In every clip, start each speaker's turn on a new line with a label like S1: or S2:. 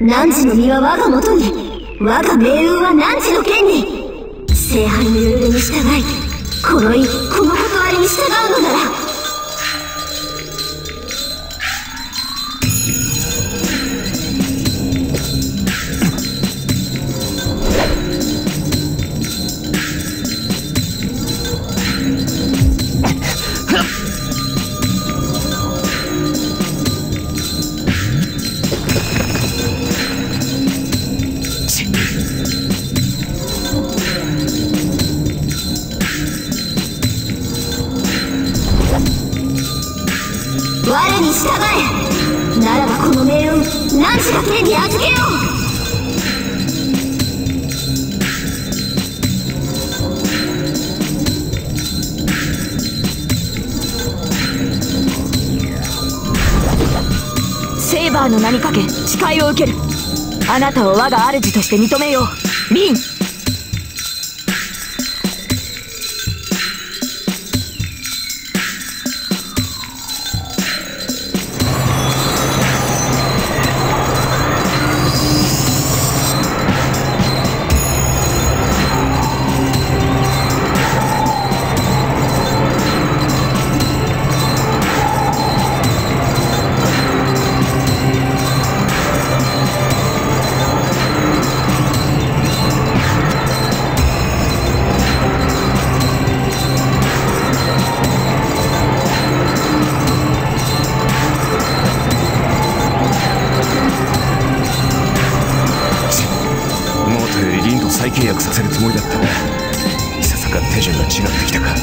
S1: 汝の身は我が元に我が命運は汝の権利聖杯の揺れに従いこの意この断りに従うのなら預けよう。
S2: セイバーの名にかけ誓いを受ける。あなたを我が主として認めよう。リン。
S3: 契約させるつもりだったがいささか手順が違ってきたか。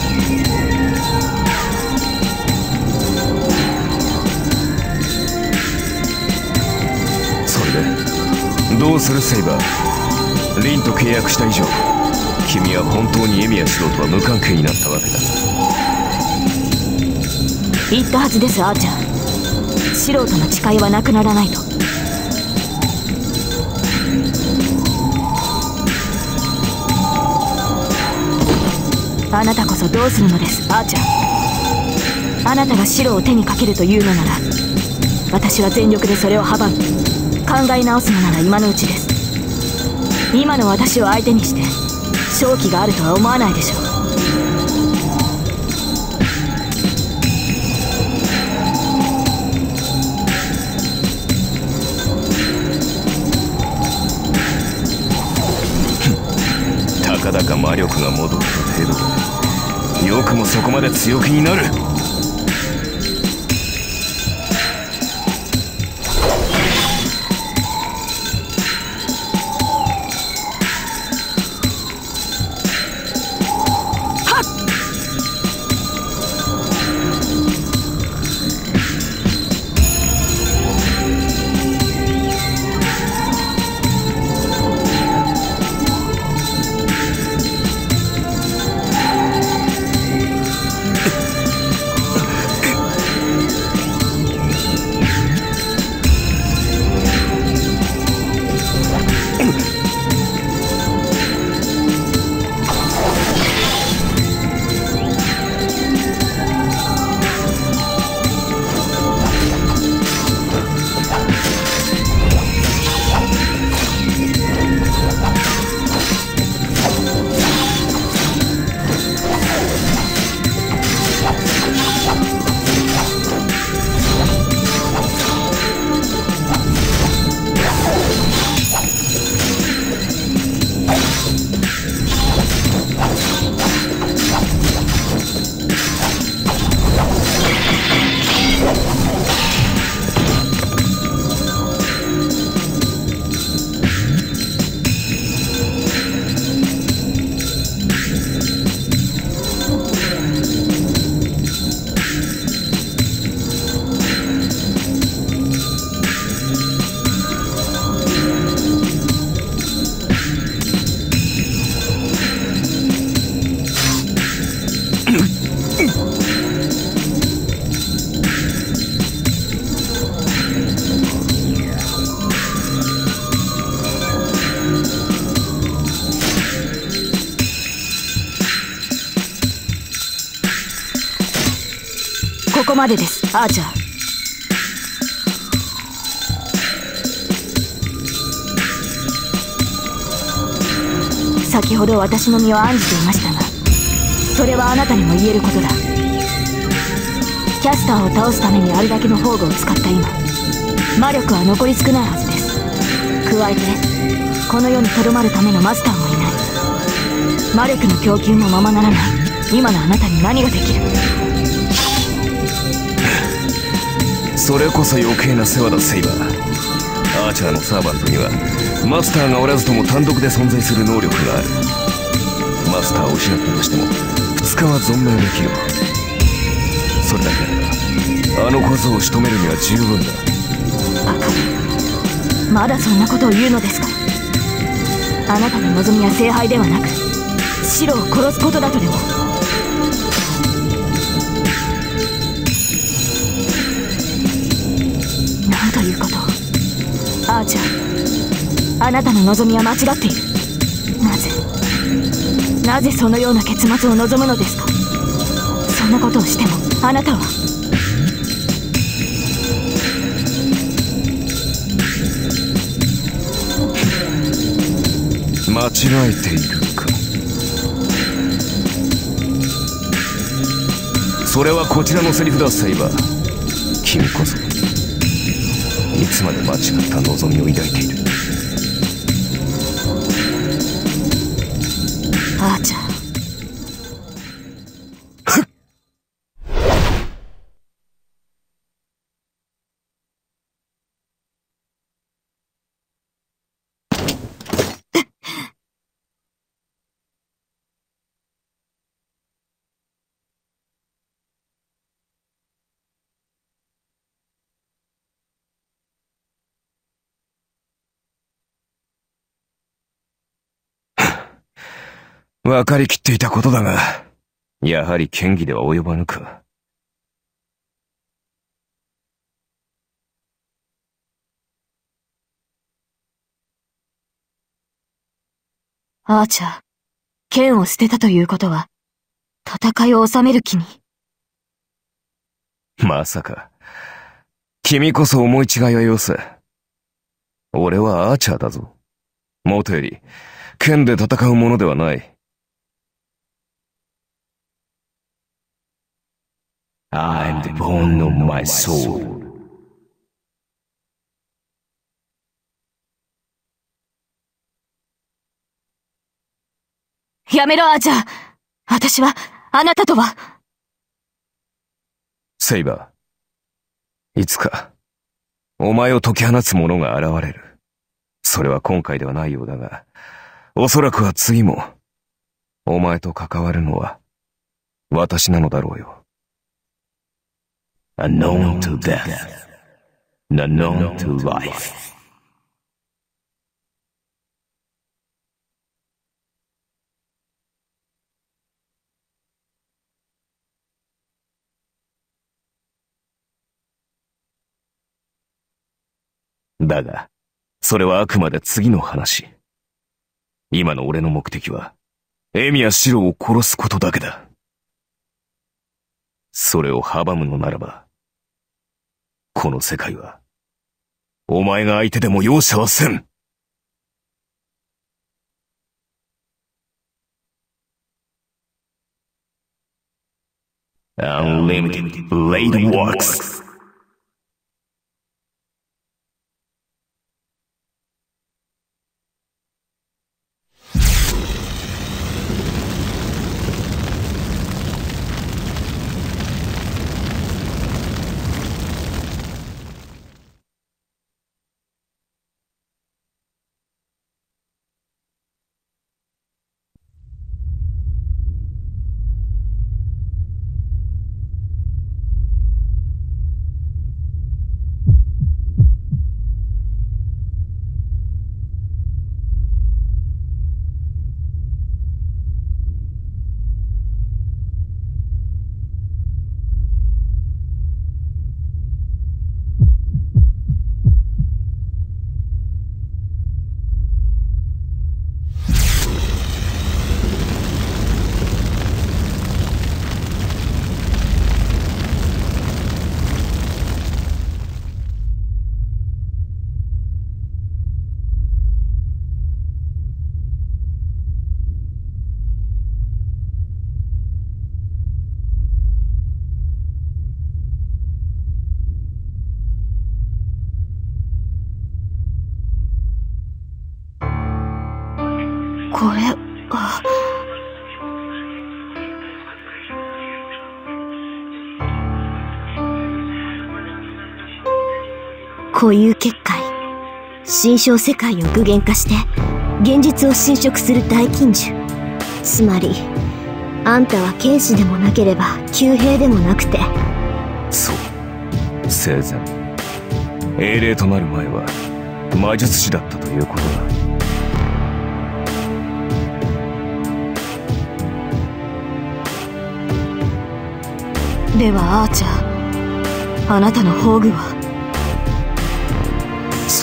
S3: それでどうするセイバー？リンと契約した以上君は本当にエミヤシロとは無関係になったわけだ。
S2: 言ったはずですアーチャー。素人の誓いはなくならないと。あなたこそどうするのですアーチャーあなたが白を手にかけるというのなら私は全力でそれを阻む。考え直すのなら今のうちです。今の私を相手にして勝機があるとは思わないでしょう。
S3: たかだか魔力が戻った程度よくもそこまで強気になる。
S2: までです。アーチャー先ほど私の身を案じていましたがそれはあなたにも言えることだ。キャスターを倒すためにあれだけの宝具を使った今魔力は残り少ないはずです。加えてこの世にとどまるためのマスターもいない。魔力の供給もままならない。今のあなたに何ができる？
S3: それこそ余計な世話だセイバー。アーチャーのサーバントにはマスターがおらずとも単独で存在する能力がある。マスターを失ったとしても2日は存命できる。それだけならあの小僧を仕留めるには十分だ。
S2: バカまだそんなことを言うのですか？あなたの望みは聖杯ではなく白を殺すことだとでも。あなたの望みは間違っている。なぜ？なぜそのような結末を望むのですか？そんなことをしてもあなたは。
S3: 間違えているか。それはこちらのセリフだセイバー。君こそ。いつまで間違った望みを抱いている。
S2: あーちゃん。
S3: 分かりきっていたことだが。やはり剣技では及ばぬか。
S2: アーチャー、剣を捨てたということは、戦いを収める気に。
S3: まさか。君こそ思い違いはよせ俺はアーチャーだぞ。もとより剣で戦うものではない
S4: I'm the bone of my soul.
S2: やめろ、アーチャー私は、あなたとは。
S3: セイバー。いつか、お前を解き放つ者が現れる。それは今回ではないようだが、おそらくは次も、お前と関わるのは、私なのだろうよ。
S4: Unknown to death. Unknown to life.
S3: だが、それはあくまで次の話。今の俺の目的は、エミヤシロを殺すことだけだ。それを阻むのならば、この世界は、お前が相手でも容赦はせん。
S4: Unlimited Blade Works.
S2: 「こ
S1: 固有結界心象世界を具現化して現実を侵食する大禁獣。つまりあんたは剣士でもなければ旧兵でもなくて。
S3: そう。生前。英霊となる前は魔術師だったということだ。
S2: ではアーチャー。あなたの宝具は？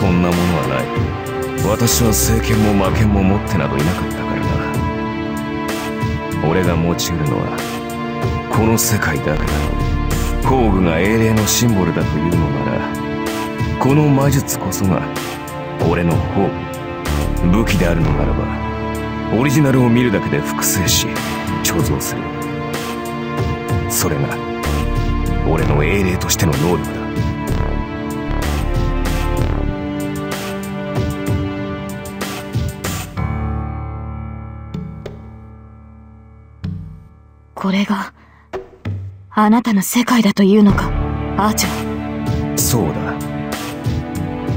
S3: そんなものはない。私は政権も魔剣も持ってなどいなかったからな。俺が用いるのはこの世界だけだ宝具が英霊のシンボルだというのならこの魔術こそが俺の宝武器であるのならばオリジナルを見るだけで複製し貯蔵する。それが俺の英霊としての能力だ。
S2: これがあなたの世界だというのかアーチャー。
S3: そうだ。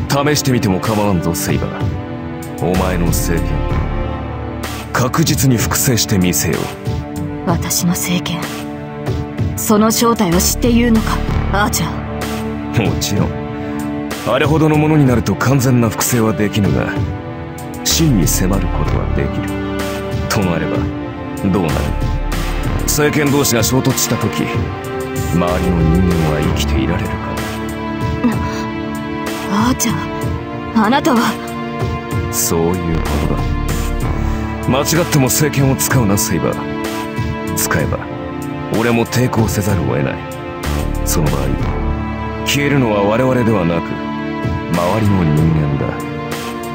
S3: 試してみても構わんぞセイバー。お前の政権確実に複製してみせよ
S2: 私の政権その正体を知って言うのかアーチャ
S3: ー。もちろん。あれほどのものになると完全な複製はできぬが真に迫ることはできる。となればどうなる？政権同士が衝突した時周りの人間は生きていられるか
S2: あーちゃんあなたは？
S3: そういうことだ。間違っても政権を使うなセイバー。使えば俺も抵抗せざるを得ない。その場合消えるのは我々ではなく周りの人間だ。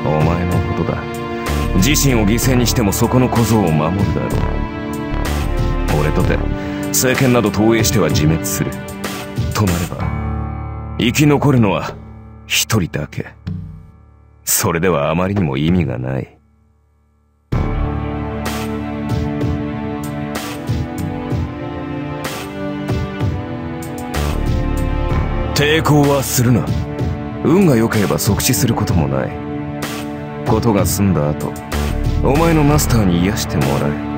S3: お前のことだ。自身を犠牲にしてもそこの小僧を守るだろう俺とて政権など投影しては自滅する。となれば生き残るのは一人だけ。それではあまりにも意味がない。抵抗はするな。運が良ければ即死することもない。ことが済んだ後お前のマスターに癒してもらえ。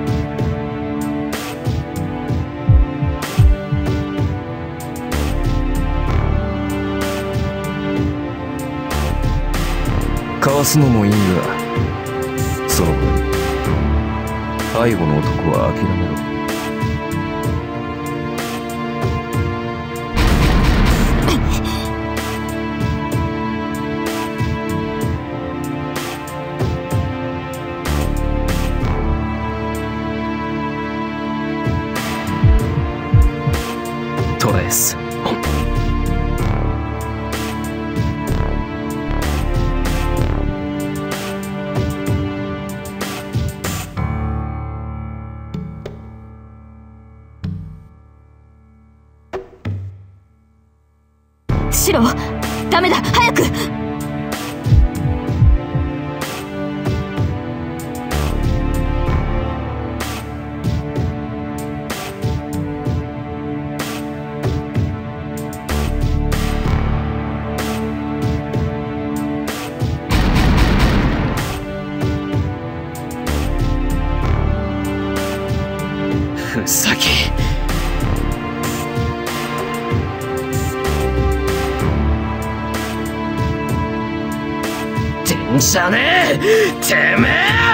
S3: かわすのもいいがその分背後の男は諦めろ。
S2: く
S4: じゃね。えてめえ